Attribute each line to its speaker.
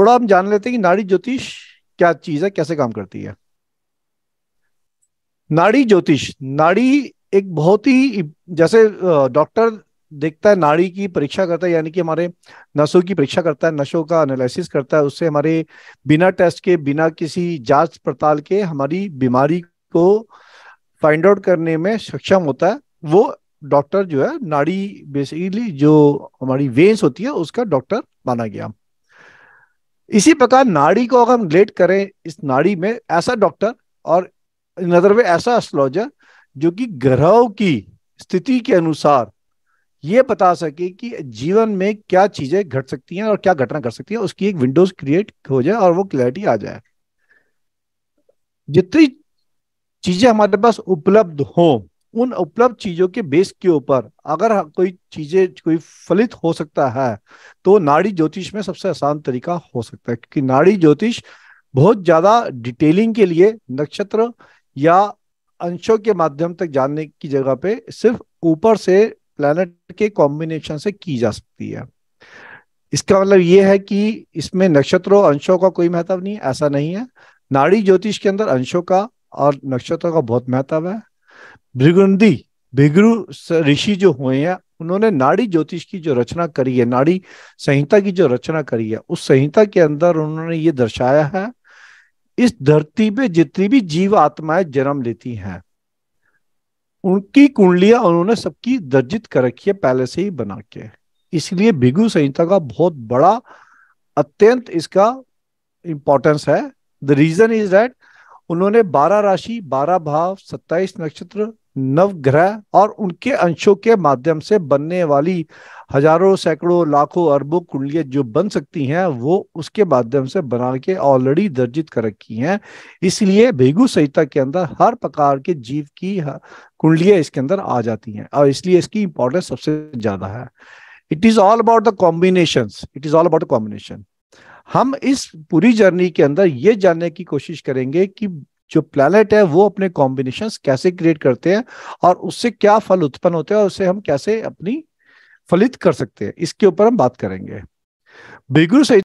Speaker 1: थोड़ा हम जान लेते हैं कि नाड़ी ज्योतिष क्या चीज़ है, कैसे काम करती है। नाड़ी ज्योतिष नाड़ी एक बहुत ही जैसे डॉक्टर देखता है नाड़ी की परीक्षा करता है, यानी कि हमारे नसों की परीक्षा करता है, नसों का एनालिसिस करता है, उससे हमारे बिना टेस्ट के, बिना किसी जाँच पड़ताल के हमारी बीमारी को फाइंड आउट करने में सक्षम होता है। वो डॉक्टर जो है नाड़ी बेसिकली जो हमारी वेन्स होती है, उसका डॉक्टर माना गया। इसी प्रकार नाड़ी को अगर हम रिलेट करें इस नाड़ी में, ऐसा डॉक्टर और नज़र में ऐसा एस्ट्रोलॉजर जो कि ग्रहों की स्थिति के अनुसार ये बता सके कि जीवन में क्या चीज़ें घट सकती हैं और क्या घटना घट सकती है, उसकी एक विंडोज़ क्रिएट हो जाए और वो क्लैरिटी आ जाए। जितनी चीज़ें हमारे पास उपलब्ध हो उन उपलब्ध चीज़ों के बेस के ऊपर अगर कोई चीज़ें, कोई फलित हो सकता है तो नाड़ी ज्योतिष में सबसे आसान तरीका हो सकता है, क्योंकि नाड़ी ज्योतिष बहुत ज़्यादा डिटेलिंग के लिए नक्षत्र या अंशों के माध्यम तक जानने की जगह पे सिर्फ़ ऊपर से प्लैनेट के कॉम्बिनेशन से की जा सकती है। इसका मतलब ये है कि इसमें नक्षत्रों, अंशों का कोई महत्व नहीं, ऐसा नहीं है। नाड़ी ज्योतिष के अंदर अंशों का और नक्षत्रों का बहुत महत्व है। भृगुंदी भिगु ऋषि जो हुए हैं, उन्होंने नाड़ी ज्योतिष की जो रचना करी है, नाड़ी संहिता की जो रचना करी है, उस संहिता के अंदर उन्होंने ये दर्शाया है, इस धरती पे जितनी भी जीव आत्माएँ जन्म लेती हैं, उनकी कुंडलियाँ उन्होंने सबकी दर्जित कर रखी है, पहले से ही बना के। इसलिए भिगु संहिता का बहुत बड़ा, अत्यंत इसका इंपॉर्टेंस है। द रीजन इज़ दैट उन्होंने बारह राशि, बारह भाव, सत्ताईस नक्षत्र, नव ग्रह और उनके अंशों के माध्यम से बनने वाली हज़ारों, सैकड़ों, लाखों अरबों कुंडलियाँ जो बन सकती हैं, वो उसके माध्यम से बना के ऑलरेडी दर्जित कर रखी हैं। इसलिए भेगु संहिता के अंदर हर प्रकार के जीव की कुंडलियाँ इसके अंदर आ जाती हैं और इसलिए इसकी इंपॉर्टेंस सबसे ज़्यादा है। It is all about the combination it is all about combination हम इस पूरी जर्नी के अंदर ये जानने की कोशिश करेंगे कि जो प्लानट है, वो अपने कॉम्बिनेशन कैसे क्रिएट करते हैं और उससे क्या फल उत्पन्न होते हैं और उसे हम कैसे अपनी फलित कर सकते हैं। इसके ऊपर हम बात करेंगे। बिगुरु सही